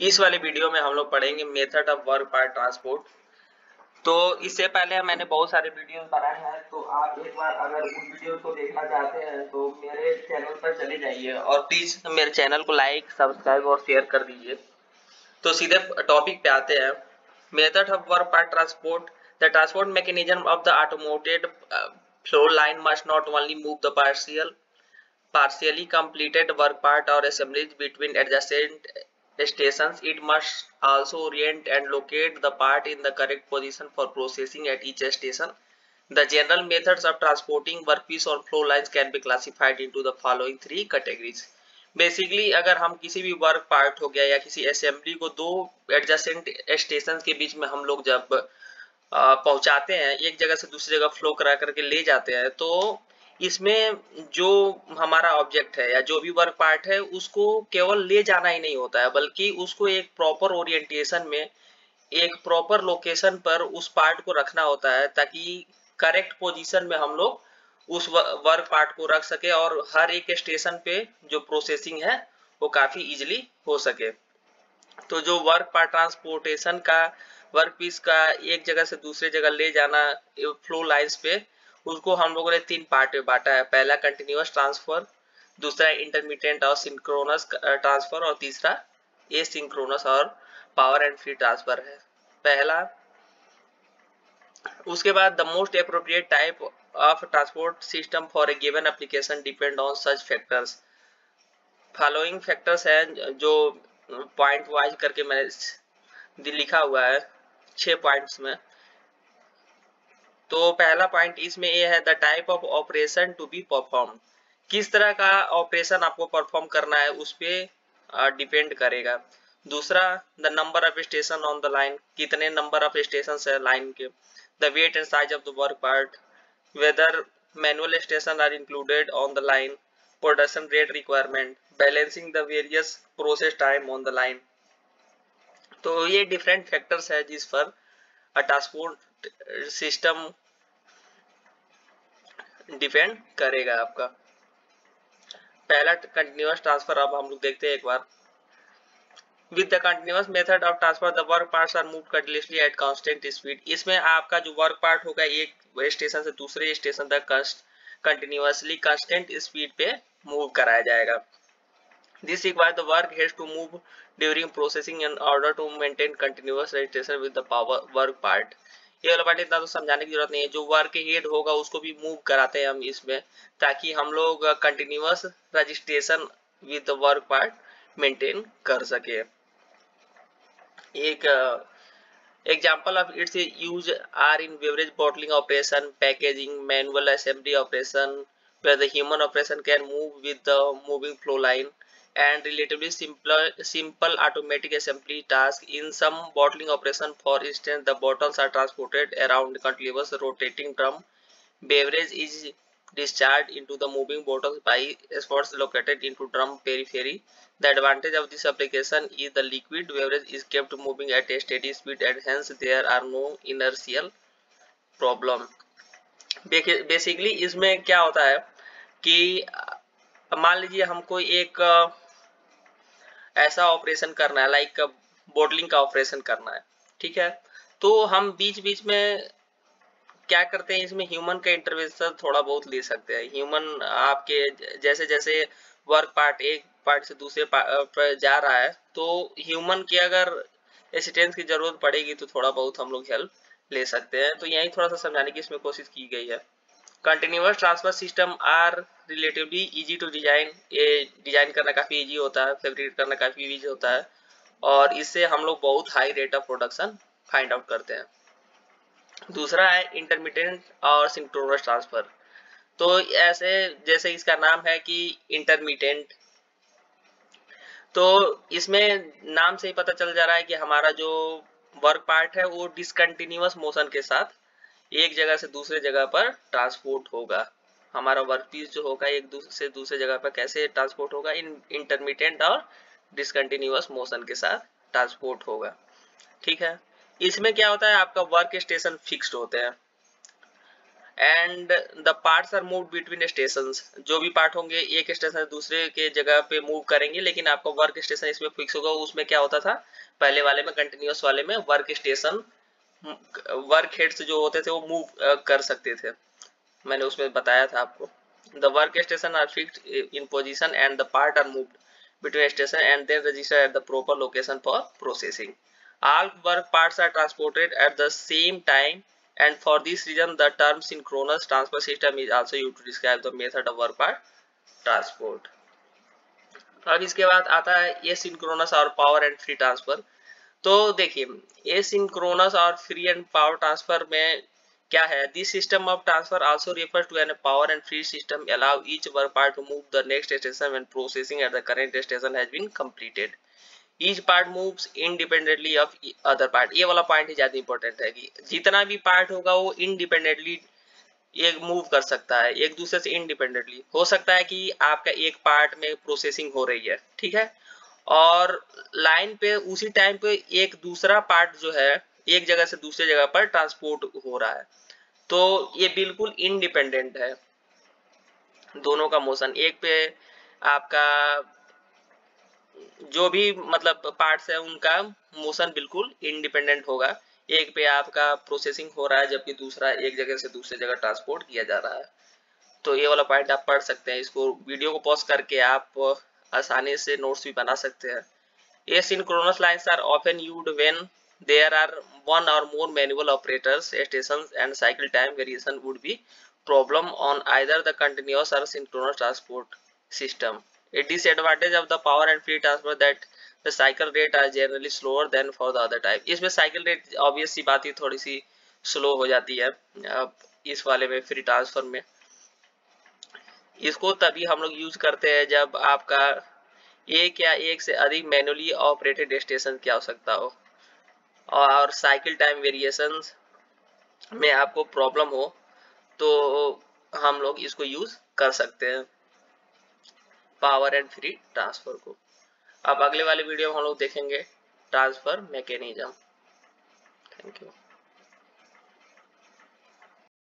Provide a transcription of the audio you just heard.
इस वाले वीडियो में हम लोग पढ़ेंगे method of work part transport. तो इससे पहले मैंने बहुत सारे वीडियोस बनाए हैं तो आप एक बार अगर उन वीडियो को देखना चाहते हैं तो मेरे चैनल पर चले जाइए और प्लीज़ मेरे चैनल को लाइक सब्सक्राइब और शेयर कर दीजिए। तो सीधे टॉपिक पे आते हैं। Method of work part transport. The transport mechanism of the automated flow line must not only move the partial partially completed work part or assemblies between stations, it must also orient and locate the part in the correct position for processing at each station. The general methods of transporting workpiece on flow lines can be classified into the following three categories. Basically अगर हम किसी भी work part हो गया या किसी assembly को दो एडजस्टेंट स्टेशन के बीच में हम लोग जब पहुंचाते हैं एक जगह से दूसरी जगह फ्लो करा करके ले जाते हैं तो इसमें जो हमारा ऑब्जेक्ट है या जो भी वर्क पार्ट है, उसको केवल ले जाना ही नहीं होता है, बल्कि उसको एक प्रॉपर ओरिएंटेशन में, एक प्रॉपर लोकेशन पर उस पार्ट को रखना होता है, ताकि करेक्ट पोजीशन में हम लोग उस वर्क पार्ट को रख सके और हर एक स्टेशन पे जो प्रोसेसिंग है, वो काफ़ी इजिली हो सके। तो जो वर्क पार्ट ट्रांसपोर्टेशन का वर्क पीस का एक जगह से दूसरे जगह ले जाना फ्लो लाइंस पे उसको हम लोगों ने तीन पार्ट में बांटा है। पहला कंटिन्यूस ट्रांसफ़र दूसरा इंटरमीडिएट और सिंक्रोनस ट्रांसफ़र और तीसरा ए सिंक्रोनस और पावर एंड फ्री ट्रांसफ़र है। पहला, उसके बाद the most appropriate type of transport system for a given application depend on such factors following factors है, जो पॉइंट वाइज करके मैंने लिखा हुआ है, छह पॉइंट्स में। तो पहला पॉइंट इसमें ये है the type of operation to be perform किस तरह का ऑपरेशन आपको परफॉर्म करना है, उस पर डिपेंड करेगा। दूसरा the number of station on the line कितने नंबर ऑफ़ स्टेशन है लाइन के। The weight and size of the work part whether manual station are included on the line production rate requirement balancing the various process time on the line तो ये different factors है जिस पर transport system depend करेगा आपका। पहला continuous transfer अब हम लोग देखते हैं एक बार। With the continuous method of transfer the work parts are move continuously at constant speed इसमें आपका जो वर्क पार्ट होगा, एक स्टेशन से दूसरे स्टेशन तक कंटिन्यूसली कांस्टेंट स्पीड पे मूव कराया जाएगा। This requires the work heads to move during processing in order to maintain continuous registration with the power, work part. ये वाला पार्ट इतना तो समझाने की ज़रूरत नहीं है। जो वर्क हेड होगा, उसको भी मूव कराते हैं हम इसमें, ताकि हम लोग continuous registration with work part maintain कर सके। एक example of its use are in beverage bottling operation packaging manual assembly operation where the human operation can move with the moving flow line. And relatively simpler, simple automatic assembly task. In some bottling operation, for instance, the bottles are transported around continuous rotating drum. Beverage is discharged into the moving bottles by spots located into drum periphery. The advantage of this application is the liquid beverage is kept moving at a steady speed and hence there are no inertial problem. Basically इसमें क्या होता है कि मान लीजिए हमको एक ऐसा ऑपरेशन करना है लाइक बोटलिंग का ऑपरेशन करना है, ठीक है? तो हम बीच बीच में क्या करते हैं, इसमें ह्यूमन का इंटरवेंशन थोड़ा बहुत ले सकते हैं। ह्यूमन आपके जैसे जैसे वर्क पार्ट एक पार्ट से दूसरे पर जा रहा है तो ह्यूमन की अगर असिस्टेंस की ज़रूरत पड़ेगी तो थोड़ा बहुत हम लोग हेल्प ले सकते हैं। तो यही थोड़ा सा समझाने की इसमें कोशिश की गई है। Continuous transfer system are relatively easy to design ये डिज़ाइन करना काफ़ी इजी होता है फेब्रिकेट करना काफ़ी इजी होता है। और इससे हम लोग बहुत high rate of production find out करते हैं। दूसरा है इंटरमीडिएट और सिंक्रोनस ट्रांसफ़र तो ऐसे, जैसे इसका नाम है कि इंटरमीडिएट तो इसमें नाम से ही पता चल जा रहा है कि हमारा जो वर्क पार्ट है वो डिसकंटिन्यूस मोशन के साथ एक जगह से दूसरे जगह पर ट्रांसपोर्ट होगा। हमारा वर्क पीस जो होगा एक दूसरे से दूसरे जगह पर कैसे ट्रांसपोर्ट होगा? इन इंटरमीडिएट और डिसकंटिन्यूस मोशन के साथ ट्रांसपोर्ट होगा। ठीक है? इसमें क्या होता है? आपका वर्क स्टेशन फिक्स्ड होते हैं। And the parts are move between station जो भी पार्ट होंगे, एक स्टेशन दूसरे के जगह पे मूव करेंगे, लेकिन आपका वर्क स्टेशन इसमें फिक्स होगा। उसमें क्या होता था? पहले वाले में कंटिन्यूस वाले में वर्क स्टेशन वर्क हेड्स जो होते थे वो मूव कर सकते थे मैंने उसमें बताया था आपको the work station are fixed in position and the part are moved between station and then registered at the proper location for processing. All work parts are transported at the same time and for this reason the term synchronous transfer system is also used to describe the method of work part transport अब इसके बाद आता है ये synchronous और power and free transfer तो देखिए, ये सिंक्रोनस और फ्री एंड पावर ट्रांसफ़र में क्या है? This system of transfer also refer to an power and free system allow each work part to move the next station when processing at the current station has been completed each part moves independently of other part ये वाला point ही ज़्यादा important है कि जितना भी part होगा वो independently एक मूव कर सकता है, एक दूसरे से इंडिपेंडेंटली हो सकता है कि आपका एक पार्ट में प्रोसेसिंग हो रही है, ठीक है? और लाइन पे उसी टाइम पे एक दूसरा पार्ट जो है, एक जगह से दूसरे जगह पर ट्रांसपोर्ट हो रहा है। तो ये बिल्कुल इनडिपेंडेंट है, दोनों का मोशन एक पे आपका जो भी मतलब पार्ट्स है, उनका मोशन बिल्कुल इंडिपेंडेंट होगा। एक पे आपका प्रोसेसिंग हो रहा है, जबकि दूसरा एक जगह से दूसरे जगह ट्रांसपोर्ट किया जा रहा है। तो ये वाला पॉइंट आप पढ़ सकते हैं, इसको वीडियो को पॉज करके आप आसानी से नोट्स भी बना सकते हैं। Asynchronous lines are often used when there are one or more manual operators station and cycle time variation would be problem on either the continuous or synchronous transport system a disadvantage of the power and free transfer that the cycle rate are generally slower than for the other type इसमें cycle rate obviously बात ही थोड़ी सी slow हो जाती है इस वाले में फ्री ट्रांसफ़र में। इसको तभी हम लोग यूज़ करते हैं जब आपका एक या एक से अधिक मैनुअली ऑपरेटेड स्टेशन की आवश्यकता हो। और साइकिल टाइम वेरिएशन में आपको प्रॉब्लम हो तो हम लोग इसको यूज़ कर सकते हैं। पावर एंड फ्री ट्रांसफ़र को। अब अगले वाले वीडियो में हम लोग देखेंगे ट्रांसफ़र मैकेनिज्म थैंक यू।